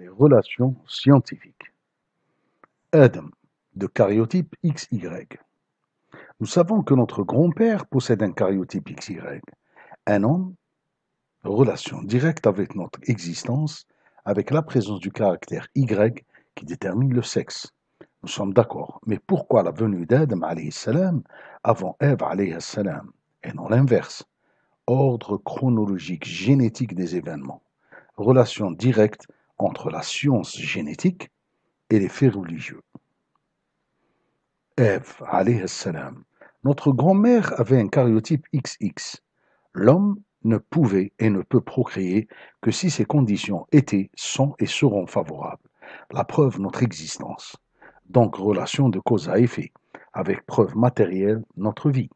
Les relations scientifiques. Adam, de cariotype XY. Nous savons que notre grand-père possède un cariotype XY. Un homme, relation directe avec notre existence, avec la présence du caractère Y qui détermine le sexe. Nous sommes d'accord. Mais pourquoi la venue d'Adam salam avant Ève salam et non l'inverse? Ordre chronologique génétique des événements. Relation directe entre la science génétique et les faits religieux. Ève salam. Notre grand-mère avait un cariotype XX. L'homme ne pouvait et ne peut procréer que si ces conditions étaient, sont et seront favorables. La preuve, notre existence donc relation de cause à effet, avec preuve matérielle notre vie.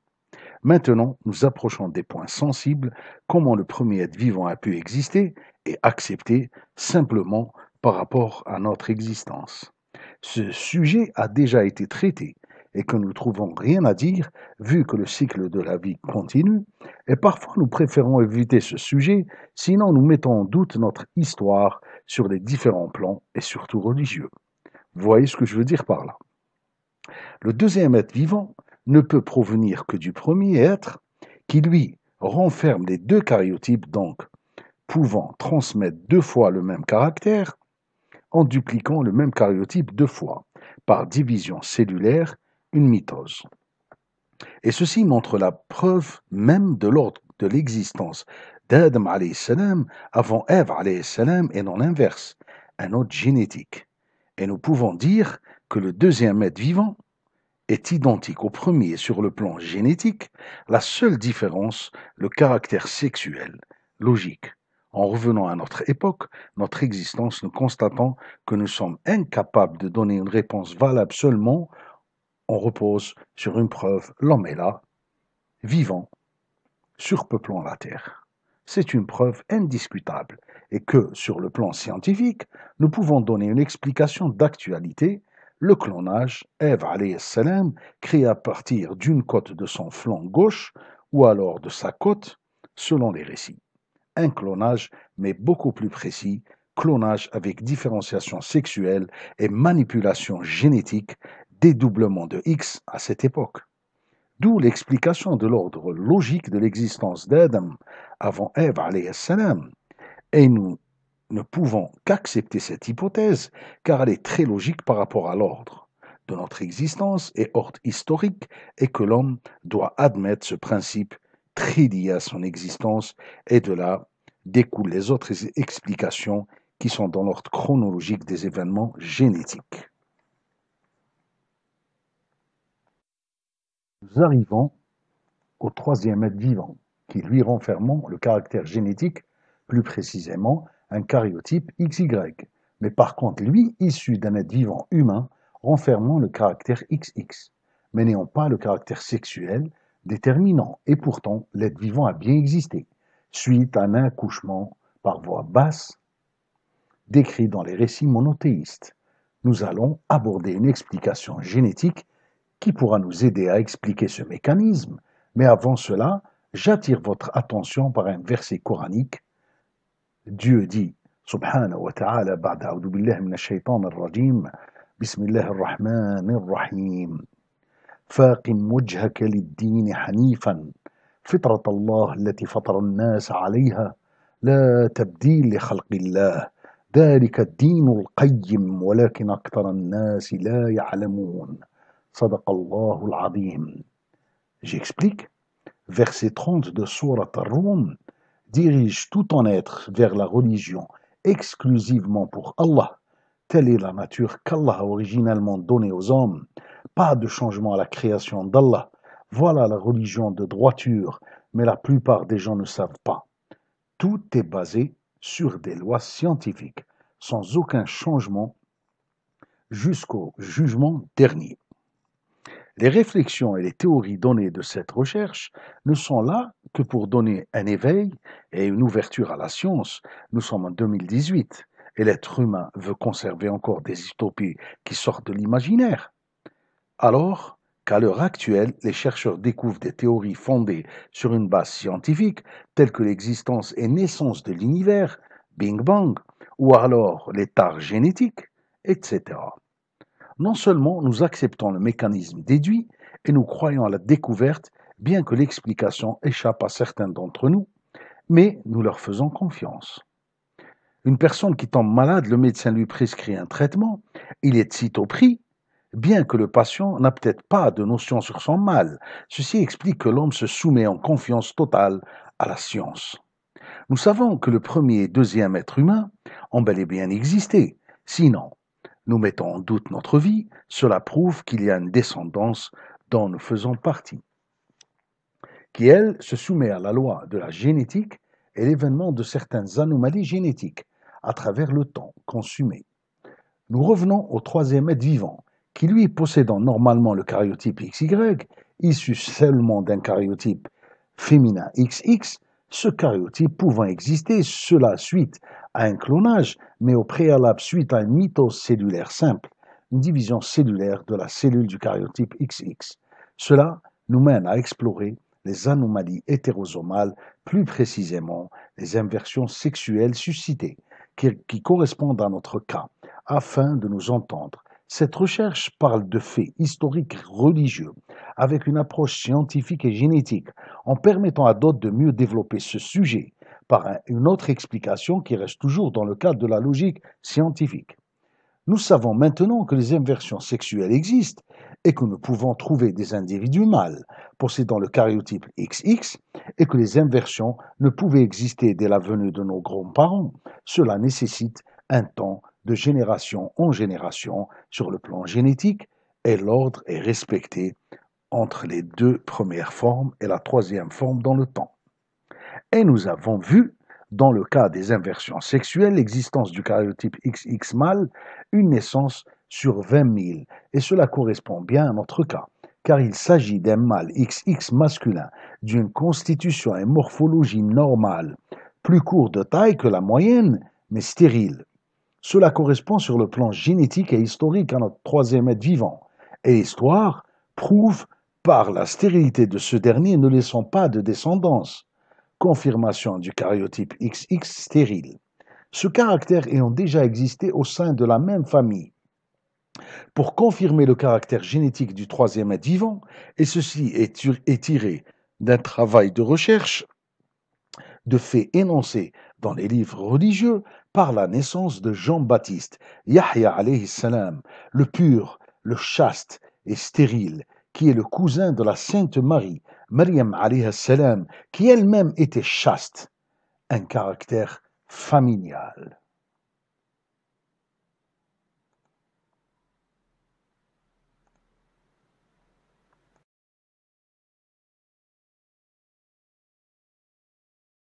Maintenant, nous approchons des points sensibles, comment le premier être vivant a pu exister et accepter simplement par rapport à notre existence. Ce sujet a déjà été traité et que nous trouvons rien à dire vu que le cycle de la vie continue, et parfois nous préférons éviter ce sujet, sinon nous mettons en doute notre histoire sur les différents plans et surtout religieux. Voyez ce que je veux dire par là Le deuxième être vivant ne peut provenir que du premier être qui, lui, renferme les deux cariotypes, donc pouvant transmettre deux fois le même caractère en dupliquant le même cariotype deux fois, par division cellulaire, une mitose. Et ceci montre la preuve même de l'ordre de l'existence d'Adam avant Ève et non l'inverse, un ordre génétique. Et nous pouvons dire que le deuxième être vivant est identique au premier sur le plan génétique, la seule différence, le caractère sexuel, logique. En revenant à notre époque, notre existence, nous constatons que nous sommes incapables de donner une réponse valable seulement, on repose sur une preuve, l'homme est là, vivant, surpeuplant la Terre. C'est une preuve indiscutable et que, sur le plan scientifique, nous pouvons donner une explication d'actualité. Le clonage, Ève salam, créé à partir d'une côte de son flanc gauche ou alors de sa côte, selon les récits. Un clonage, mais beaucoup plus précis, clonage avec différenciation sexuelle et manipulation génétique, dédoublement de X à cette époque. D'où l'explication de l'ordre logique de l'existence d'Adam avant Ève salam et nous ne pouvons qu'accepter cette hypothèse, car elle est très logique par rapport à l'ordre de notre existence et ordre historique, et que l'homme doit admettre ce principe très lié à son existence, et de là découlent les autres explications qui sont dans l'ordre chronologique des événements génétiques. Nous arrivons au troisième être vivant, qui lui renfermant le caractère génétique plus précisément un cariotype XY, mais par contre lui issu d'un être vivant humain renfermant le caractère XX, mais n'ayant pas le caractère sexuel déterminant, et pourtant l'être vivant a bien existé, suite à un accouchement par voie basse, décrit dans les récits monothéistes. Nous allons aborder une explication génétique qui pourra nous aider à expliquer ce mécanisme, mais avant cela, j'attire votre attention par un verset coranique. Dieu dit, Subhanahu wa ta'ala, ba'da billahi min rajim, bismillah rahman rahim فاقم وجهك للدين حنيفا فطرة الله التي فطر الناس عليها لا تبديل لخلق الله ذلك الدين القيم ولكن أكثر الناس لا يعلمون صدق الله العظيم J'explique, verset 30 de Surat Ar-Rum, dirige tout ton être vers la religion exclusivement pour Allah. Telle est la nature qu'Allah a originalement donnée aux hommes. Pas de changement à la création d'Allah. Voilà la religion de droiture, mais la plupart des gens ne savent pas. Tout est basé sur des lois scientifiques, sans aucun changement jusqu'au jugement dernier. Les réflexions et les théories données de cette recherche ne sont là que pour donner un éveil et une ouverture à la science. Nous sommes en 2018 et l'être humain veut conserver encore des utopies qui sortent de l'imaginaire. Alors qu'à l'heure actuelle, les chercheurs découvrent des théories fondées sur une base scientifique, telles que l'existence et naissance de l'univers, Bing Bang, ou alors l'état génétique, etc. Non seulement nous acceptons le mécanisme déduit et nous croyons à la découverte, bien que l'explication échappe à certains d'entre nous, mais nous leur faisons confiance. Une personne qui tombe malade, le médecin lui prescrit un traitement, il est sitôt pris, bien que le patient n'a peut-être pas de notion sur son mal. Ceci explique que l'homme se soumet en confiance totale à la science. Nous savons que le premier et deuxième être humain ont bel et bien existé. Sinon, nous mettons en doute notre vie, cela prouve qu'il y a une descendance dont nous faisons partie, qui, elle, se soumet à la loi de la génétique et l'événement de certaines anomalies génétiques à travers le temps consumé. Nous revenons au troisième être vivant, qui lui possédant normalement le karyotype XY, issu seulement d'un karyotype féminin XX, ce karyotype pouvant exister, cela suite à un clonage, mais au préalable suite à une mitose cellulaire simple, une division cellulaire de la cellule du karyotype XX. Cela nous mène à explorer les anomalies hétérosomales, plus précisément les inversions sexuelles suscitées, qui, qui correspondent à notre cas, afin de nous entendre cette recherche parle de faits historiques religieux avec une approche scientifique et génétique en permettant à d'autres de mieux développer ce sujet par une autre explication qui reste toujours dans le cadre de la logique scientifique. Nous savons maintenant que les inversions sexuelles existent et que nous pouvons trouver des individus mâles possédant le karyotype XX et que les inversions ne pouvaient exister dès la venue de nos grands-parents. Cela nécessite temps de génération en génération sur le plan génétique et l'ordre est respecté entre les deux premières formes et la troisième forme dans le temps. Et nous avons vu, dans le cas des inversions sexuelles, l'existence du karyotype XX mâle, une naissance sur 20 000, et cela correspond bien à notre cas, car il s'agit d'un mâle XX masculin d'une constitution et morphologie normale, plus court de taille que la moyenne, mais stérile. Cela correspond sur le plan génétique et historique à notre troisième être vivant, et l'histoire prouve par la stérilité de ce dernier ne laissant pas de descendance. Confirmation du karyotype XX stérile. Ce caractère ayant déjà existé au sein de la même famille. Pour confirmer le caractère génétique du troisième être vivant, et ceci est tiré d'un travail de recherche, de faits énoncés dans les livres religieux, par la naissance de Jean-Baptiste, Yahya salam, le pur, le chaste et stérile, qui est le cousin de la Sainte Marie, Maryam salam, qui elle-même était chaste, un caractère familial.